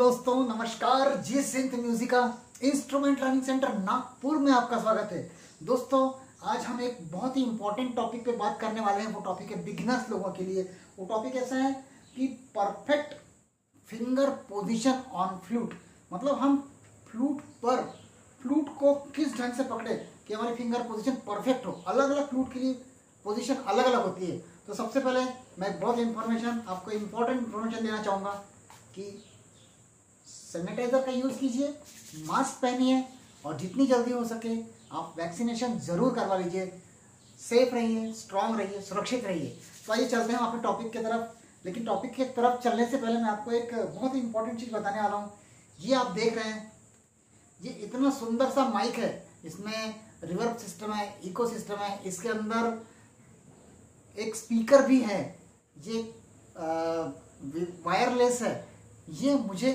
दोस्तों, नमस्कार। जी synth Musica instrument learning centre Nagpur में आपका स्वागत है। दोस्तों, आज हम एक बहुत ही इंपॉर्टेंट टॉपिक पे बात करने वाले हैं। वो टॉपिक है बिगिनर्स लोगों के लिए। वो टॉपिक ऐसा है कि perfect finger position on flute मतलब हम फ्लूट पर फ्लूट को किस ढंग से पकड़े कि हमारी फिंगर पोजीशन परफेक्ट हो। अलग अलग फ्लूट के लिए पोजीशन अलग अलग होती है। तो सबसे पहले मैं बहुत इंफॉर्मेशन आपको इंपॉर्टेंट इंफॉर्मेशन देना चाहूँगा कि सैनिटाइजर का यूज़ कीजिए, मास्क पहनिए और जितनी जल्दी हो सके आप वैक्सीनेशन ज़रूर करवा लीजिए। सेफ़ रहिए स्ट्रांग रहिए, सुरक्षित रहिए। तो आइए चलते हैं अपने टॉपिक की तरफ़। लेकिन टॉपिक की तरफ़ चलने से पहले मैं आपको एक बहुत ही इंपॉर्टेंट चीज़ बताने वाला हूँ। ये आप देख रहे हैं, ये इतना सुंदर सा माइक है। इसमें रिवर्ब सिस्टम है इको सिस्टम है। इसके अंदर एक स्पीकर भी है। ये वायरलेस है। ये मुझे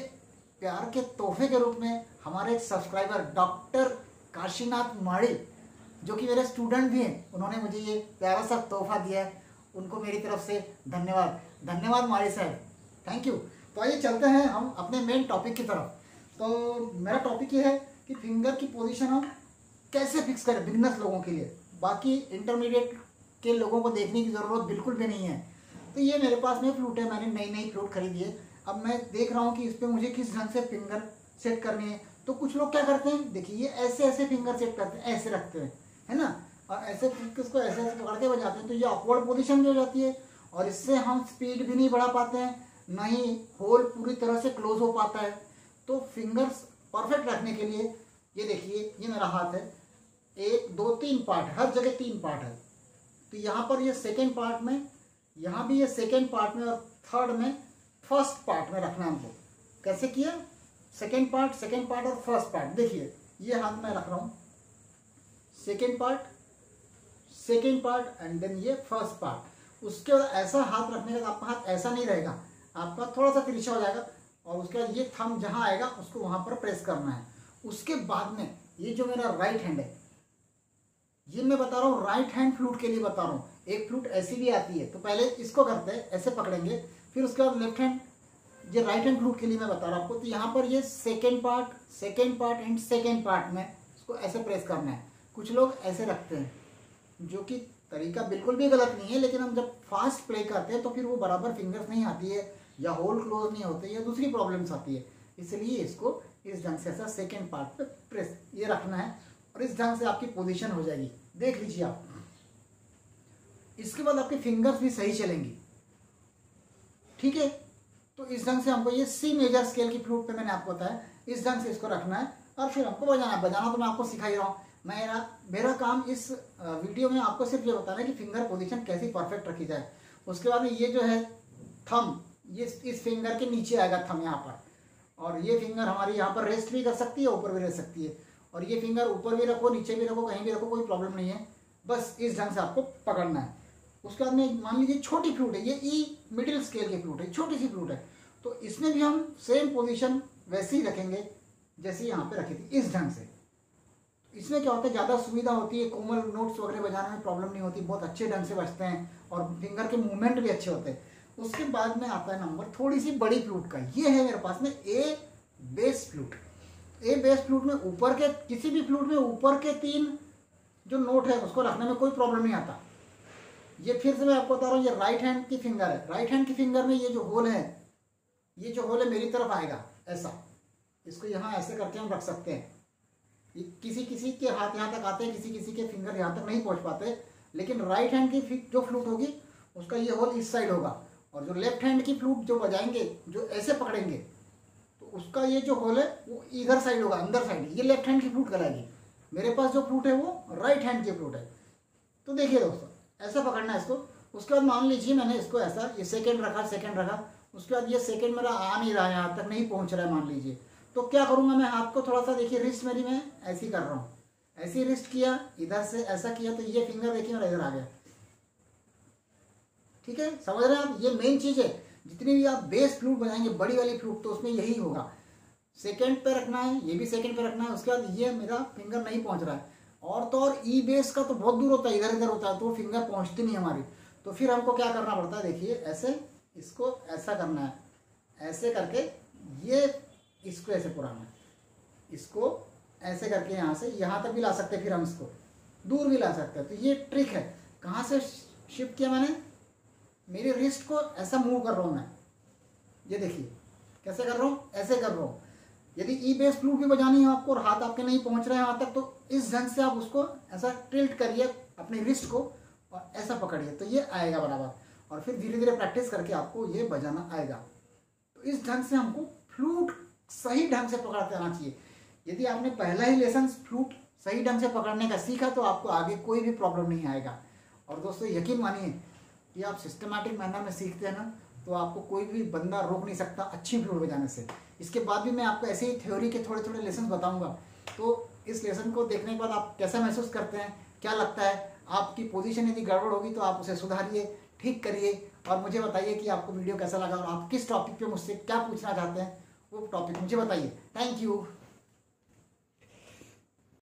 प्यार के तोहफे के रूप में हमारे एक सब्सक्राइबर डॉक्टर काशीनाथ माड़ी, जो कि मेरे स्टूडेंट भी हैं, उन्होंने मुझे ये प्यारा सा तोहफा दिया है। उनको मेरी तरफ़ से धन्यवाद। धन्यवाद माड़ी साहब। थैंक यू तो आइए चलते हैं हम अपने मेन टॉपिक की तरफ़। तो मेरा टॉपिक ये है कि फिंगर की पोजीशन हम कैसे फिक्स करें बिगनर्स लोगों के लिए। बाकी इंटरमीडिएट के लोगों को देखने की ज़रूरत बिल्कुल भी नहीं है। तो ये मेरे पास में फ्लूट है, मैंने नई नई फ्लूट खरीदी है। अब मैं देख रहा हूँ कि इस पर मुझे किस ढंग से फिंगर सेट करनी है। तो कुछ लोग क्या करते हैं? देखिए, ये ऐसे ऐसे फिंगर सेट करते हैं, ऐसे रखते हैं, है ना? और ऐसे किसको ऐसे ऐसे पकड़ के बजाते हैं। तो ये अपवर्ड पोजिशन भी हो जाती है और इससे हम स्पीड भी नहीं बढ़ा पाते हैं, ना ही होल पूरी तरह से क्लोज हो पाता है। तो फिंगर्स परफेक्ट रखने के लिए, ये देखिए, ये मेरा हाथ है। एक, दो, तीन पार्ट हर जगह तीन पार्ट है। तो यहाँ पर ये सेकेंड पार्ट में, यहाँ भी ये सेकेंड पार्ट में और थर्ड में फ़र्स्ट पार्ट में रखना हमको। कैसे किया? सेकेंड पार्ट सेकेंड पार्ट और फ़र्स्ट पार्ट देखिए, ये हाथ में रख रहा हूँ। Second part second part and then ये फ़र्स्ट पार्ट उसके बाद ऐसा हाथ रखने का आपका हाथ ऐसा नहीं रहेगा। आपका थोड़ा सा तिरछा हो जाएगा और उसके बाद ये थम जहाँ आएगा, उसको वहाँ पर प्रेस करना है। उसके बाद में ये जो मेरा राइट हैंड है, ये मैं बता रहा हूँ राइट हैंड फ्लूट के लिए बता रहा हूँ। एक फ्लूट ऐसी भी आती है तो पहले इसको करते हैं, ऐसे पकड़ेंगे। फिर उसके बाद लेफ़्ट हैंड ये राइट हैंड फ्लूट के लिए मैं बता रहा हूँ आपको तो यहाँ पर ये second part second part and second part में इसको ऐसे प्रेस करना है। कुछ लोग ऐसे रखते हैं, जो कि तरीका बिल्कुल भी गलत नहीं है, लेकिन हम जब फास्ट प्ले करते हैं तो फिर वो बराबर फिंगर्स नहीं आती है, या होल क्लोज नहीं होते, या दूसरी प्रॉब्लम्स आती है। इसलिए इसको इस ढंग से ऐसा सेकेंड पार्ट पे प्रेस ये रखना है, और इस ढंग से आपकी पोजीशन हो जाएगी। देख लीजिए आप। इसके बाद आपके फिंगर्स भी सही चलेंगी। ठीक है? तो इस ढंग से हमको ये सी मेजर स्केल की फ्लूट पे मैंने आपको बताया। इस ढंग से इसको रखना है और फिर हमको बजाना बजाना तो मैं आपको सिखा ही रहा हूँ। मेरा मेरा काम इस वीडियो में आपको सिर्फ़ ये बताना है कि फिंगर पोजीशन कैसी परफेक्ट रखी जाए। उसके बाद में ये जो है थम ये इस फिंगर के नीचे आएगा थम यहाँ पर। और ये फिंगर हमारी यहाँ पर रेस्ट भी कर सकती है, ऊपर भी रह सकती है। और ये फिंगर ऊपर भी रखो, नीचे भी रखो, कहीं भी रखो, कोई प्रॉब्लम नहीं है। बस इस ढंग से आपको पकड़ना है। उसके बाद में मान लीजिए छोटी फ्लूट है, ये ई मिडिल स्केल की फ्लूट है, छोटी सी फ्लूट है। तो इसमें भी हम सेम पोजीशन वैसे ही रखेंगे, जैसे यहाँ पे रखी थी, इस ढंग से। इसमें क्या होता है, ज़्यादा सुविधा होती है, कोमल नोट्स वगैरह बजाने में प्रॉब्लम नहीं होती, बहुत अच्छे ढंग से बजते हैं और फिंगर के मूवमेंट भी अच्छे होते हैं। उसके बाद में आता है नंबर थोड़ी सी बड़ी फ्लूट का। ये है मेरे पास में A bass flute A bass flute में ऊपर के, किसी भी फ्लूट में ऊपर के तीन जो नोट है, उसको रखने में कोई प्रॉब्लम नहीं आता। ये फिर से मैं आपको बता रहा हूँ, ये राइट हैंड की फिंगर है। राइट हैंड की फिंगर में ये जो होल है, ये जो होल है मेरी तरफ़ आएगा, ऐसा। इसको यहाँ ऐसे करके हम रख सकते हैं। ये किसी किसी के हाथ यहाँ तक आते हैं, किसी किसी के फिंगर यहाँ तक नहीं पहुँच पाते। लेकिन राइट हैंड की जो फ्लूट होगी, उसका ये होल इस साइड होगा। और जो लेफ़्ट हैंड की फ्लूट जो बजाएँगे, जो ऐसे पकड़ेंगे तो उसका ये जो होल है, वो इधर साइड होगा, अंदर साइड ये लेफ़्ट हैंड की फ्लूट कराएगी मेरे पास जो फ्लूट है, वो राइट हैंड की फ्लूट है। तो देखिए दोस्तों ऐसा पकड़ना है इसको। उसके बाद मान लीजिए मैंने इसको ऐसा, ये सेकेंड रखा सेकेंड रखा। उसके बाद ये सेकेंड मेरा आ नहीं रहा है, यहाँ तक नहीं पहुँच रहा है मान लीजिए। तो क्या करूँगा मैं हाथ को थोड़ा सा? देखिए रिस्ट मेरी मैं ऐसी कर रहा हूँ। ऐसी रिस्ट किया, इधर से ऐसा किया तो ये फिंगर देखिए मेरा इधर आ गया। ठीक है? समझ रहे हैं आप? ये मेन चीज़ है। जितनी भी आप बेस फ्लूट बनाएँगे बड़ी वाली फ्लूट तो उसमें यही होगा। सेकेंड पे रखना है, ये भी सेकेंड पे रखना है। उसके बाद ये मेरा फिंगर नहीं पहुँच रहा है। और तो और ई बेस का तो बहुत दूर होता है इधर इधर होता है तो फिंगर पहुँचती नहीं हमारी। तो फिर हमको क्या करना पड़ता है, देखिए, ऐसे इसको ऐसा करना है। ऐसे करके ये इसको ऐसे पुराना इसको ऐसे करके यहाँ से, यहाँ तक भी ला सकते हैं फिर हम इसको। दूर भी ला सकते हैं। तो ये ट्रिक है। कहाँ से शिफ्ट किया मैंने? मेरे रिस्ट को ऐसा मूव कर रहा हूँ मैं। ये देखिए, कैसे कर रहा हूँ? ऐसे कर रहा हूँ। यदि ई बेस फ्लूट भी बजानी है आपको और हाथ आपके नहीं पहुँच रहे हैं तक तो इस ढंग से आप उसको ऐसा टिल्ट करिए अपने रिस्ट को और ऐसा पकड़िए तो ये आएगा बराबर। और फिर धीरे धीरे प्रैक्टिस करके आपको ये बजाना आएगा। तो इस ढंग से हमको फ्लूट सही ढंग से पकड़ते आना चाहिए। यदि आपने पहला ही लेसन फ्लूट सही ढंग से पकड़ने का सीखा तो आपको आगे कोई भी प्रॉब्लम नहीं आएगा। और दोस्तों, यकीन मानिए कि आप सिस्टमेटिक मैनर में सीखते हैं ना तो आपको कोई भी बंदा रोक नहीं सकता अच्छी फ्लूट बजाने से। इसके बाद भी मैं आपको ऐसे ही थ्योरी के थोड़े थोड़े लेसन बताऊँगा। तो इस लेसन को देखने के बाद आप कैसा महसूस करते हैं? क्या लगता है? आपकी पोजीशन यदि गड़बड़ होगी तो आप उसे सुधारिए, ठीक करिए और मुझे बताइए कि आपको वीडियो कैसा लगा और आप किस टॉपिक पे मुझसे क्या पूछना चाहते हैं, वो टॉपिक मुझे बताइए। Thank you